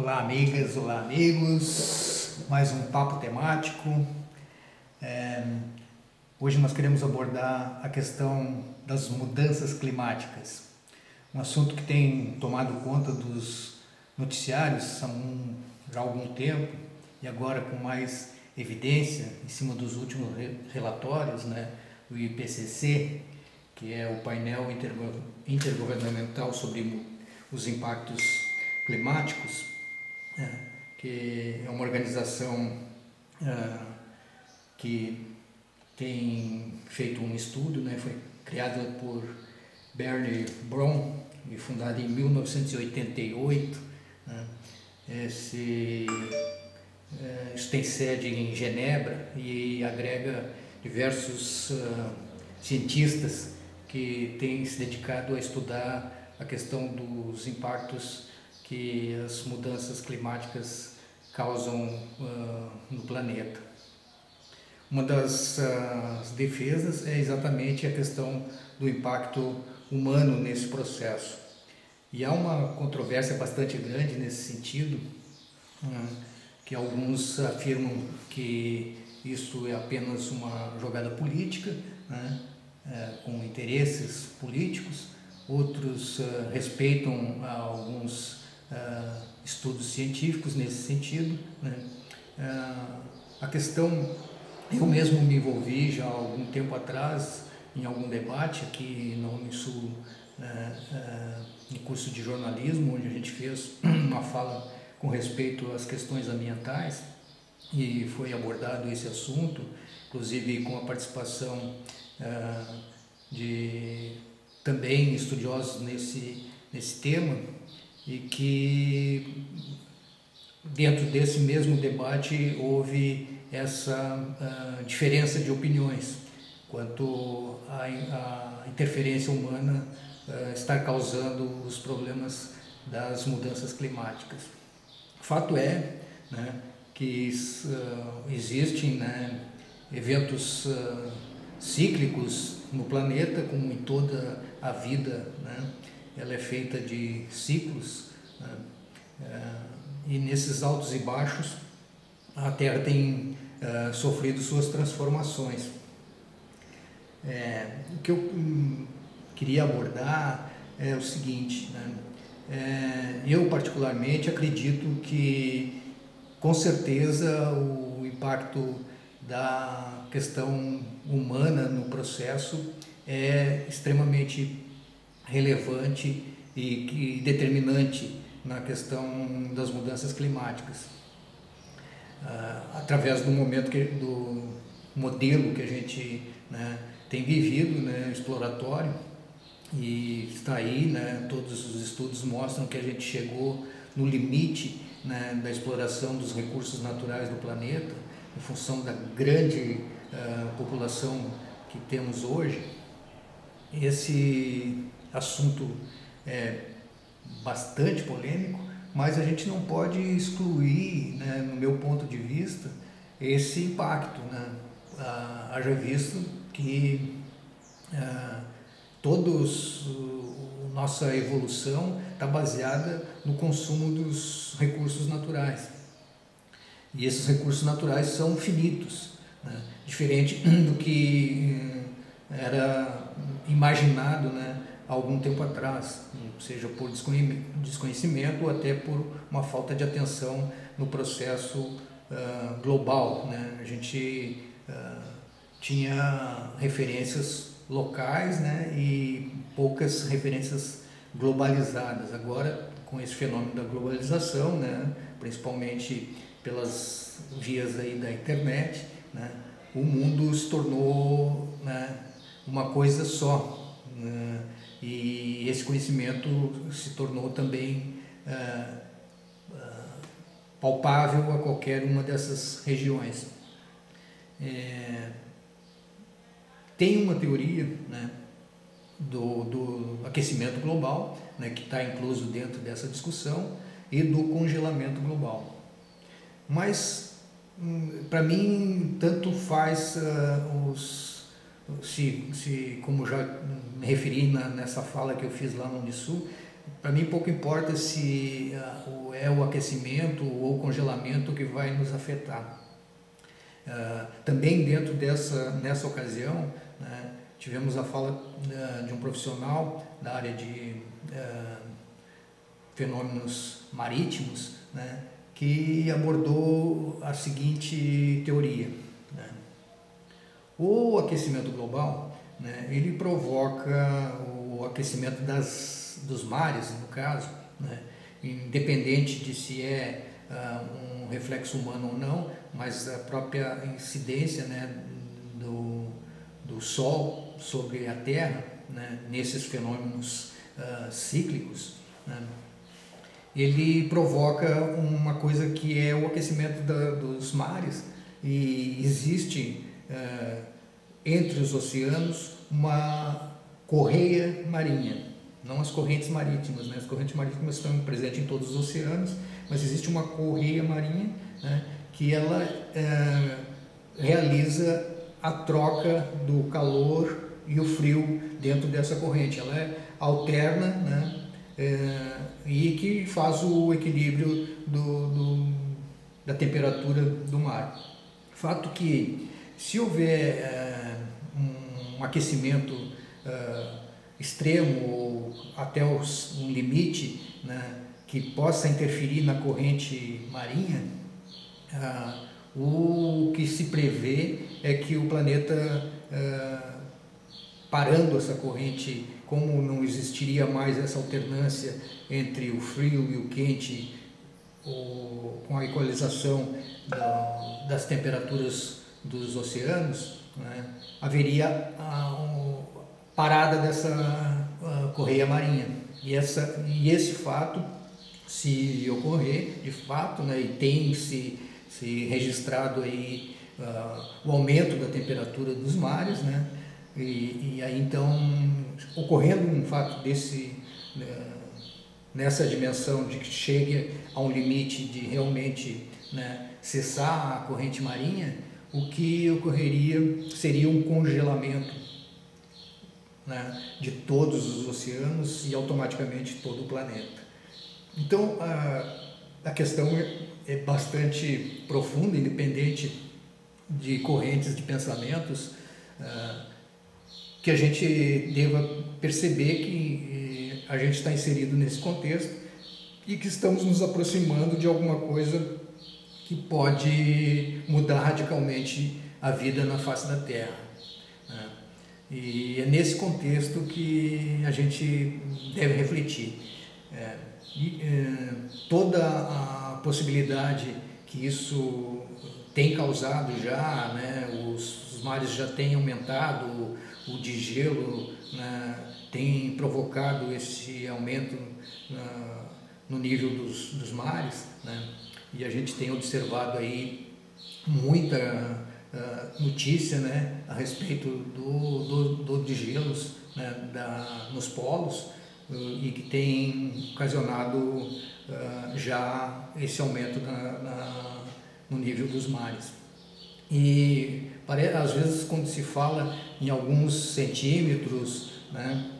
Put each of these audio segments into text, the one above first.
Olá, amigas, olá, amigos. Mais um papo temático. É, hoje nós queremos abordar a questão das mudanças climáticas, um assunto que tem tomado conta dos noticiários há um, já há algum tempo e agora com mais evidência em cima dos últimos relatórios, né, do IPCC, que é o painel intergovernamental sobre os impactos climáticos, né, que é uma organização uh, que tem feito um estudo, né, foi criada por Bernie Brown e fundada em 1988. Né, esse, uh, isso tem sede em Genebra e agrega diversos uh, cientistas que têm se dedicado a estudar a questão dos impactos que as mudanças climáticas causam uh, no planeta. Uma das uh, defesas é exatamente a questão do impacto humano nesse processo. E há uma controvérsia bastante grande nesse sentido, uh, que alguns afirmam que isso é apenas uma jogada política, né, é, com interesses políticos, outros respeitam alguns uh, estudos científicos nesse sentido. Né? Uh, a questão, eu mesmo me envolvi já há algum tempo atrás em algum debate aqui na Unisul, uh, em curso de jornalismo, onde a gente fez uma fala com respeito às questões ambientais e foi abordado esse assunto, inclusive com a participação de também estudiosos nesse, nesse tema e que dentro desse mesmo debate houve essa uh, diferença de opiniões quanto à, interferência humana uh, estar causando os problemas das mudanças climáticas. Fato é né, que uh, existem né, eventos cíclicos no planeta, como em toda a vida, né, ela é feita de ciclos né? é, e nesses altos e baixos a Terra tem é, sofrido suas transformações. É, o que eu hum, queria abordar é o seguinte, né? É, eu particularmente acredito que com certeza o impacto da questão humana no processo é extremamente relevante e, determinante na questão das mudanças climáticas. Uh, através do momento que, do modelo que a gente né, tem vivido, né, exploratório, e está aí, né, todos os estudos mostram que a gente chegou no limite né, da exploração dos recursos naturais do planeta, em função da grande uh, população que temos hoje. Esse assunto é bastante polêmico, mas a gente não pode excluir, né, no meu ponto de vista, esse impacto. Né? Ah, haja visto que ah, a nossa evolução está baseada no consumo dos recursos naturais. E esses recursos naturais são finitos, né? diferente do que eh, era imaginado né, algum tempo atrás, seja por desconhecimento ou até por uma falta de atenção no processo uh, global. Né? A gente uh, tinha referências locais né, e poucas referências globalizadas. Agora, com esse fenômeno da globalização, né, principalmente pelas vias aí da internet, né, o mundo se tornou né, uma coisa só. Né, e esse conhecimento se tornou também ah, ah, palpável a qualquer uma dessas regiões. É, tem uma teoria né, do, do aquecimento global, né, que está incluso dentro dessa discussão, e do congelamento global. Mas, hum, para mim, tanto faz uh, os se, se como já me referi na, nessa fala que eu fiz lá no Unisul, para mim pouco importa se uh, é o aquecimento ou o congelamento que vai nos afetar. Uh, também dentro dessa nessa ocasião né, tivemos a fala uh, de um profissional da área de fenômenos marítimos, né, que abordou a seguinte teoria. O aquecimento global, né, ele provoca o aquecimento das, dos mares, no caso, né, independente de se é uh, um reflexo humano ou não, mas a própria incidência né, do, do Sol sobre a Terra, né, nesses fenômenos uh, cíclicos, né, ele provoca uma coisa que é o aquecimento da, dos mares. E existe uh, entre os oceanos uma correia marinha, não as correntes marítimas, né? as correntes marítimas estão presentes em todos os oceanos, mas existe uma correia marinha né? que ela uh, realiza a troca do calor e o frio dentro dessa corrente, ela é alterna, né? é, e que faz o equilíbrio do, do, da temperatura do mar. Fato que, se houver é, um aquecimento é, extremo ou até os, um limite né, que possa interferir na corrente marinha, é, o que se prevê é que o planeta, é, parando essa corrente como não existiria mais essa alternância entre o frio e o quente, ou, com a equalização da, das temperaturas dos oceanos, né, haveria a, parada dessa a, correia marinha. E, essa, e esse fato, se ocorrer de fato, né, e tem se, se registrado aí uh, o aumento da temperatura dos mares, né, e, e aí então, ocorrendo um fato desse, né, nessa dimensão de que chegue a um limite de realmente né, cessar a corrente marinha, o que ocorreria seria um congelamento né, de todos os oceanos e automaticamente todo o planeta. Então a, a questão é, é bastante profunda, independente de correntes de pensamentos. Uh, que a gente deva perceber que eh, a gente está inserido nesse contexto e que estamos nos aproximando de alguma coisa que pode mudar radicalmente a vida na face da Terra. Né? E é nesse contexto que a gente deve refletir. É, e, é, toda a possibilidade que isso tem causado já, né, os, mares já têm aumentado, o de gelo né, tem provocado esse aumento na, no nível dos, dos mares, né, e a gente tem observado aí muita uh, notícia né, a respeito do, do, do de gelos né, da, nos polos uh, e que tem ocasionado uh, já esse aumento na, na, no nível dos mares. E às vezes quando se fala em alguns centímetros né,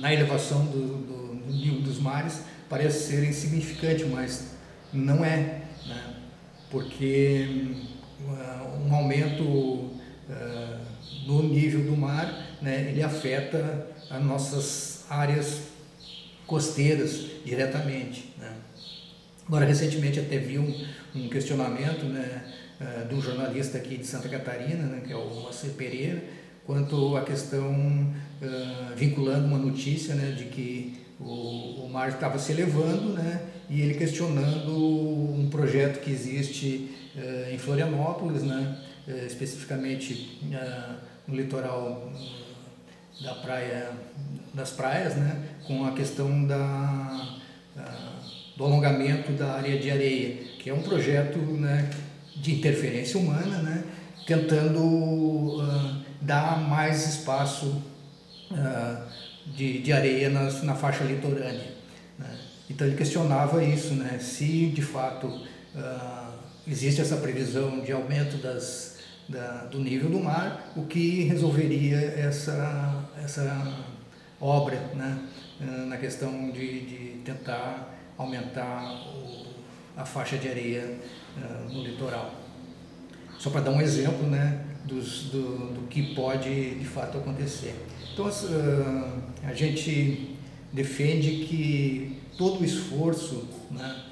na elevação do, do, do, nível dos mares, parece ser insignificante, mas não é, né, porque uh, um aumento uh, no nível do mar, né, ele afeta as nossas áreas costeiras diretamente. Né. Agora, recentemente até vi um, um questionamento, né, uh, de um jornalista aqui de Santa Catarina, né, que é o Moacir Pereira, quanto à questão uh, vinculando uma notícia né, de que o, o mar estava se elevando né, e ele questionando um projeto que existe uh, em Florianópolis, né, especificamente no litoral da praia, das praias, né, com a questão da, do alongamento da área de areia, que é um projeto né, de interferência humana, né, tentando uh, dar mais espaço uh, de, de areia nas, na faixa litorânea. Então ele questionava isso, né, se de fato uh, existe essa previsão de aumento das, da, do nível do mar, o que resolveria essa, essa obra, né, na questão de, de tentar aumentar o, a faixa de areia no litoral. Só para dar um exemplo né, dos, do, do que pode de fato acontecer. Então, a gente defende que todo o esforço né,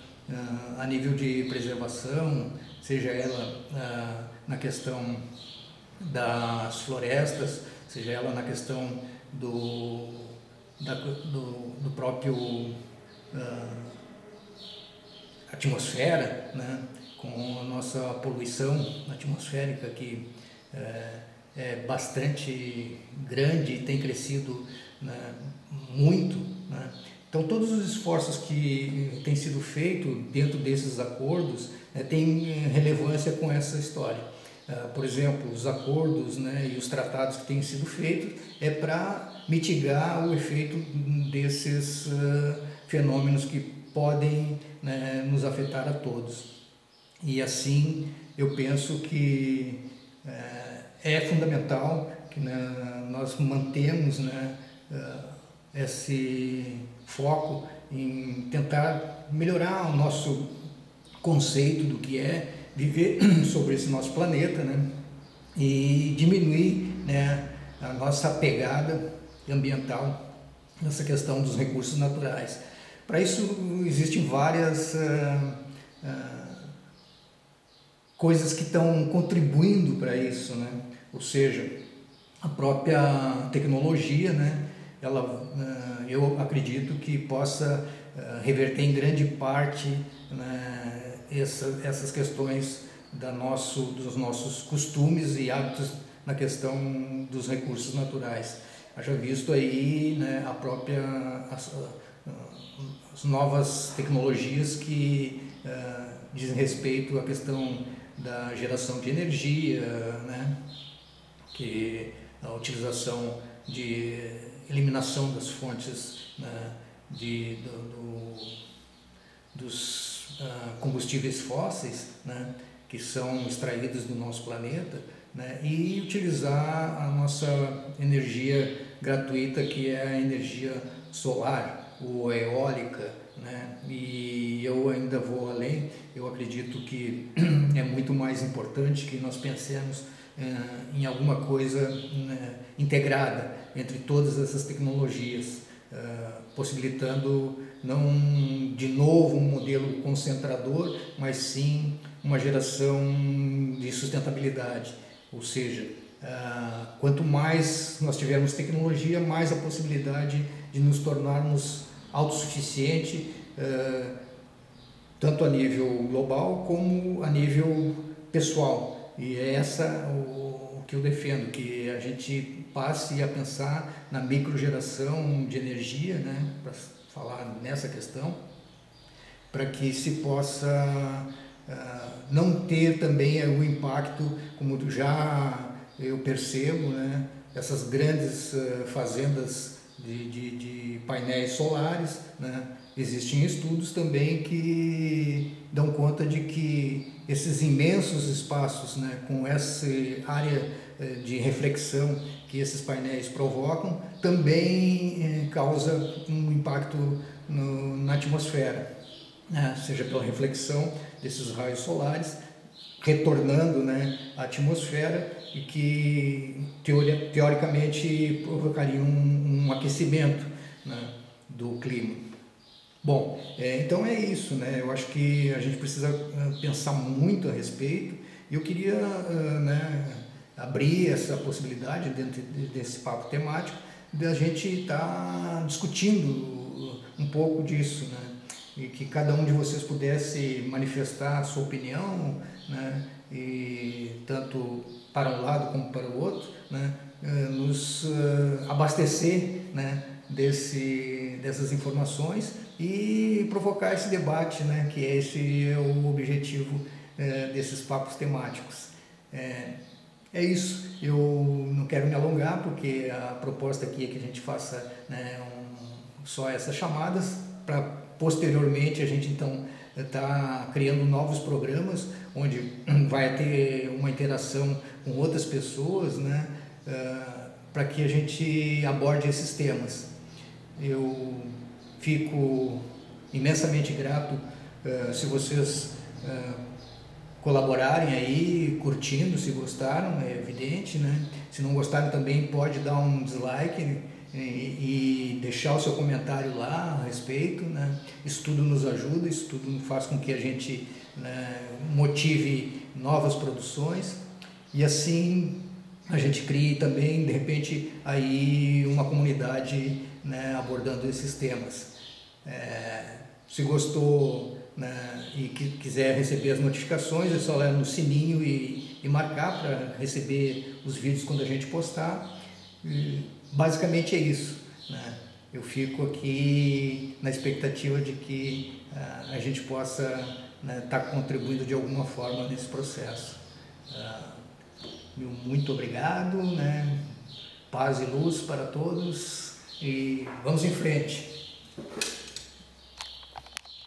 a nível de preservação, seja ela na questão das florestas, seja ela na questão do, da, do, do, próprio uh, atmosfera, né? com a nossa poluição atmosférica que uh, é bastante grande e tem crescido né, muito. Né? Então, todos os esforços que têm sido feitos dentro desses acordos né, têm relevância com essa história. Uh, por exemplo, os acordos né, e os tratados que têm sido feitos é para mitigar o efeito desses uh, fenômenos que podem né, nos afetar a todos. E assim, eu penso que uh, é fundamental que né, nós mantemos né, uh, esse foco em tentar melhorar o nosso conceito do que é viver sobre esse nosso planeta né, e diminuir né, a nossa pegada ambiental nessa questão dos recursos naturais. Para isso existem várias uh, uh, coisas que estão contribuindo para isso, né? ou seja, a própria tecnologia, né, ela, eh, eu acredito que possa eh, reverter em grande parte né, essa, essas questões da nosso, dos nossos costumes e hábitos na questão dos recursos naturais. Haja visto aí né, a própria as, as novas tecnologias que uh, dizem respeito à questão da geração de energia, né, que a utilização de eliminação das fontes né, de, do, do, dos uh, combustíveis fósseis, né, que são extraídos do nosso planeta, né, e utilizar a nossa energia gratuita, que é a energia solar ou eólica. Né, e eu ainda vou além, eu acredito que é muito mais importante que nós pensemos eh, em alguma coisa né, integrada entre todas essas tecnologias, eh, possibilitando não de novo um modelo concentrador, mas sim uma geração de sustentabilidade. Ou seja, eh, quanto mais nós tivermos tecnologia, mais a possibilidade de nos tornarmos autossuficientes, tanto a nível global como a nível pessoal. E é essa o, o que eu defendo, que a gente passe a pensar na microgeração de energia, né, para falar nessa questão, para que se possa uh, não ter também o impacto, como já eu percebo, né, essas grandes uh, fazendas de, de, de, painéis solares, né, existem estudos também que dão conta de que esses imensos espaços, né, com essa área eh, de reflexão que esses painéis provocam, também eh, causa um impacto no, na atmosfera, né, seja pela reflexão desses raios solares, retornando né, à atmosfera e que teoria, teoricamente provocaria um, um aquecimento né, do clima. Bom, é, então é isso, né? Eu acho que a gente precisa ah, pensar muito a respeito. Eu queria uh, né, abrir essa possibilidade dentro desse papo temático da gente estar tá discutindo um pouco disso, né? E que cada um de vocês pudesse manifestar a sua opinião, né? E tanto para um lado como para o outro, né? Uh, nos abastecer, né? Desse, dessas informações e provocar esse debate, né, que esse é o objetivo é, desses papos temáticos. É, é isso, eu não quero me alongar porque a proposta aqui é que a gente faça né, um, só essas chamadas para posteriormente a gente então está criando novos programas onde vai ter uma interação com outras pessoas, né, uh, para que a gente aborde esses temas. Eu fico imensamente grato uh, se vocês uh, colaborarem aí, curtindo, se gostaram, é evidente, né? Se não gostaram também pode dar um dislike e, e deixar o seu comentário lá a respeito, né? Isso tudo nos ajuda, isso tudo faz com que a gente né, motive novas produções e assim a gente crie também, de repente, aí uma comunidade né, abordando esses temas. É, se gostou né, e que quiser receber as notificações, é só ler no sininho e, e marcar para receber os vídeos quando a gente postar. E basicamente é isso. Né? Eu fico aqui na expectativa de que uh, a gente possa estar né, tá contribuindo de alguma forma nesse processo. Uh, muito obrigado, né? paz e luz para todos e vamos em frente.